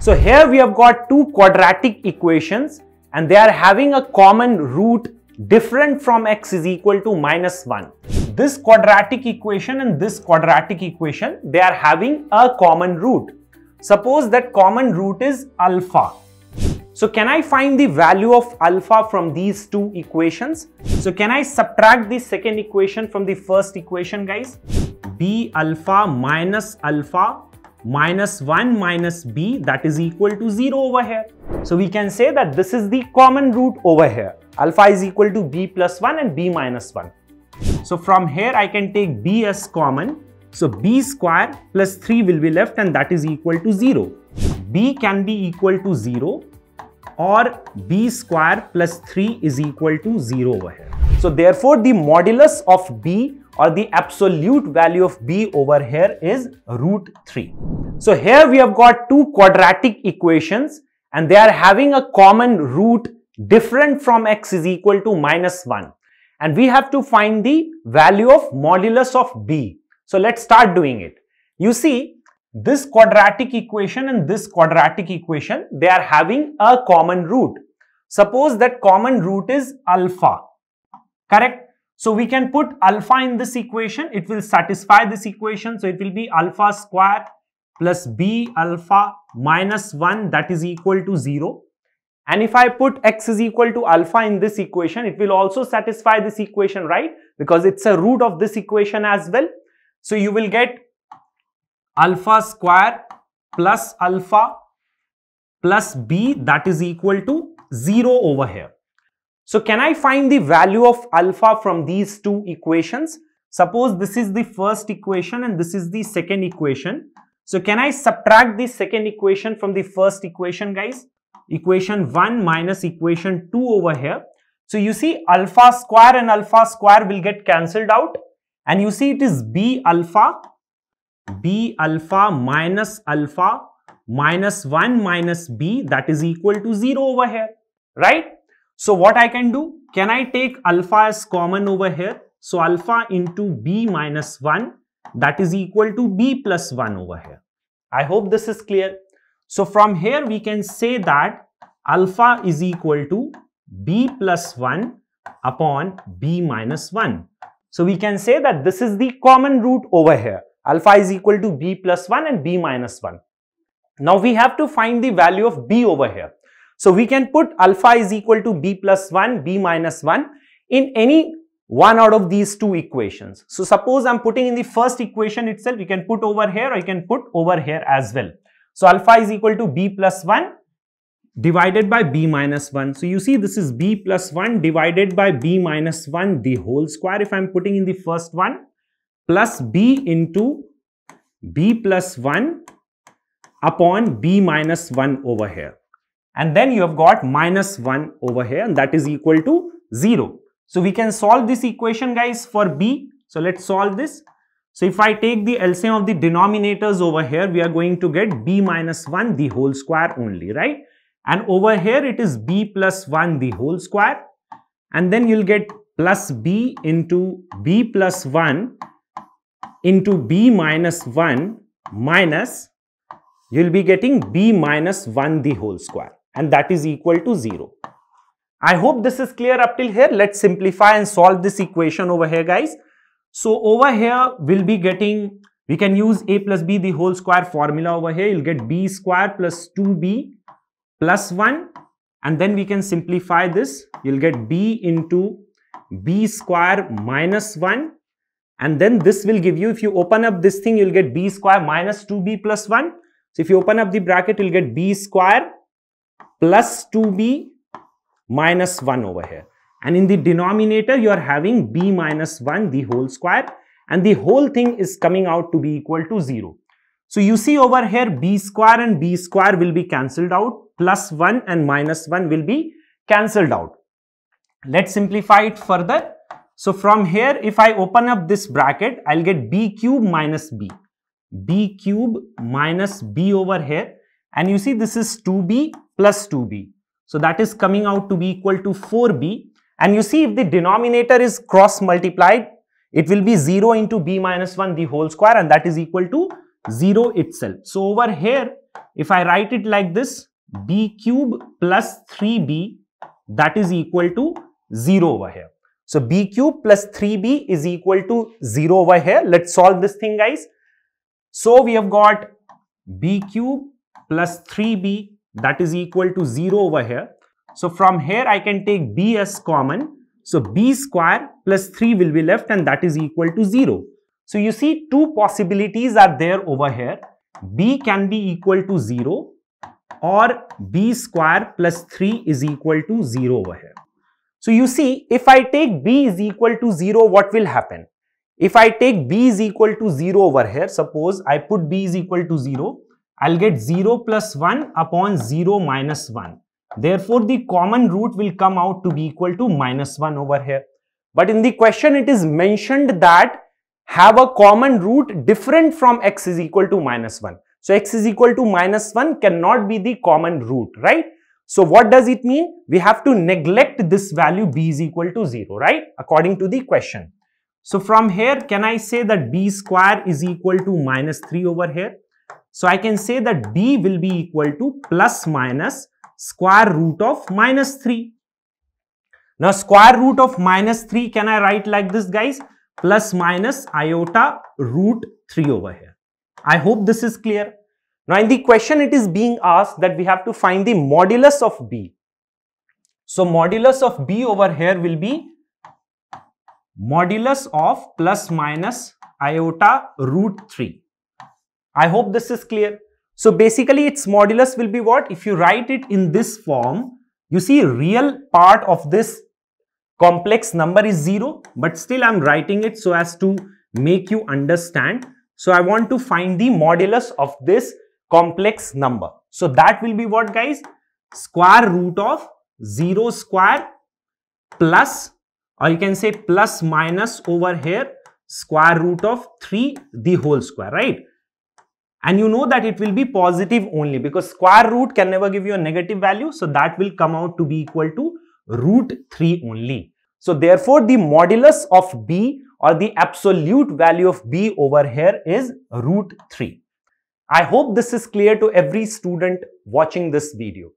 So here we have got two quadratic equations and they are having a common root different from x is equal to minus 1. This quadratic equation and this quadratic equation, they are having a common root. Suppose that common root is alpha. So can I find the value of alpha from these two equations? So can I subtract the second equation from the first equation guys? b alpha minus alpha minus 1 minus b that is equal to 0 over here. So we can say that this is the common root over here. Alpha is equal to b plus 1 and b minus 1. So from here I can take b as common. So b square plus 3 will be left and that is equal to 0. b can be equal to 0 or b square plus 3 is equal to 0 over here. So therefore the modulus of b or the absolute value of b over here is root 3. So here we have got two quadratic equations and they are having a common root different from x is equal to minus 1 and we have to find the value of modulus of b. So let's start doing it. You see this quadratic equation and this quadratic equation they are having a common root. Suppose that common root is alpha correct so we can put alpha in this equation. It will satisfy this equation. So it will be alpha square plus b alpha minus 1 that is equal to 0. And if I put x is equal to alpha in this equation, it will also satisfy this equation, right? Because it's a root of this equation as well. So you will get alpha square plus alpha plus b that is equal to 0 over here. So can I find the value of alpha from these two equations? Suppose this is the first equation and this is the second equation. So can I subtract the second equation from the first equation guys? Equation 1 minus equation 2 over here. So you see alpha square and alpha square will get cancelled out and you see it is b alpha, b alpha minus alpha minus 1 minus b that is equal to 0 over here, right? So what I can do? Can I take alpha as common over here? So alpha into b minus 1 that is equal to b plus 1 over here. I hope this is clear. So from here we can say that alpha is equal to b plus 1 upon b minus 1. So we can say that this is the common root over here. Alpha is equal to b plus 1 and b minus 1. Now we have to find the value of b over here. So we can put alpha is equal to b plus 1, b minus 1 in any one out of these two equations. So suppose I'm putting in the first equation itself, you can put over here or you can put over here as well. So alpha is equal to b plus 1 divided by b minus 1. So you see this is b plus 1 divided by b minus 1 the whole square if I'm putting in the first one plus b into b plus 1 upon b minus 1 over here and then you have got minus 1 over here and that is equal to 0. So we can solve this equation guys for b. So let's solve this. So if I take the LCM of the denominators over here, we are going to get b minus 1 the whole square only, right? And over here it is b plus 1 the whole square. And then you'll get plus b into b plus 1 into b minus 1 minus, you'll be getting b minus 1 the whole square and that is equal to 0. I hope this is clear up till here. Let's simplify and solve this equation over here guys. So over here we'll be getting, we can use a plus b the whole square formula over here. You'll get b square plus 2b plus 1 and then we can simplify this. You'll get b into b square minus 1 and then this will give you, if you open up this thing, you'll get b square minus 2b plus 1. So if you open up the bracket, you'll get b square plus 2b minus 1 over here. And in the denominator, you are having b minus 1 the whole square and the whole thing is coming out to be equal to 0. So you see over here b square and b square will be cancelled out plus 1 and minus 1 will be cancelled out. Let's simplify it further. So from here if I open up this bracket I'll get b cube minus b. b cube minus b over here and you see this is 2b plus 2b. So that is coming out to be equal to 4b. And you see if the denominator is cross multiplied, it will be 0 into b minus 1 the whole square and that is equal to 0 itself. So over here, if I write it like this, b cube plus 3b that is equal to 0 over here. So b cube plus 3b is equal to 0 over here. Let's solve this thing guys. So we have got b cube plus 3b that is equal to 0 over here. So from here I can take b as common. So b square plus 3 will be left and that is equal to 0. So you see two possibilities are there over here. b can be equal to 0 or b square plus 3 is equal to 0 over here. So you see if I take b is equal to 0 what will happen? If I take b is equal to 0 over here suppose I put b is equal to 0 I'll get 0 plus 1 upon 0 minus 1. Therefore, the common root will come out to be equal to minus 1 over here. But in the question, it is mentioned that have a common root different from x is equal to minus 1. So, x is equal to minus 1 cannot be the common root, right? So, what does it mean? We have to neglect this value b is equal to 0, right? According to the question. So, from here, can I say that b square is equal to minus 3 over here? So I can say that b will be equal to plus minus square root of minus 3. Now square root of minus 3 can I write like this guys? Plus minus iota root 3 over here. I hope this is clear. Now in the question it is being asked that we have to find the modulus of b. So modulus of b over here will be modulus of plus minus iota root 3. I hope this is clear. So basically its modulus will be what? If you write it in this form, you see real part of this complex number is 0 but still I'm writing it so as to make you understand. So I want to find the modulus of this complex number. So that will be what guys? Square root of 0 square plus or you can say plus minus over here square root of 3 the whole square right and you know that it will be positive only because square root can never give you a negative value. So that will come out to be equal to root 3 only. So therefore the modulus of b or the absolute value of b over here is root 3. I hope this is clear to every student watching this video.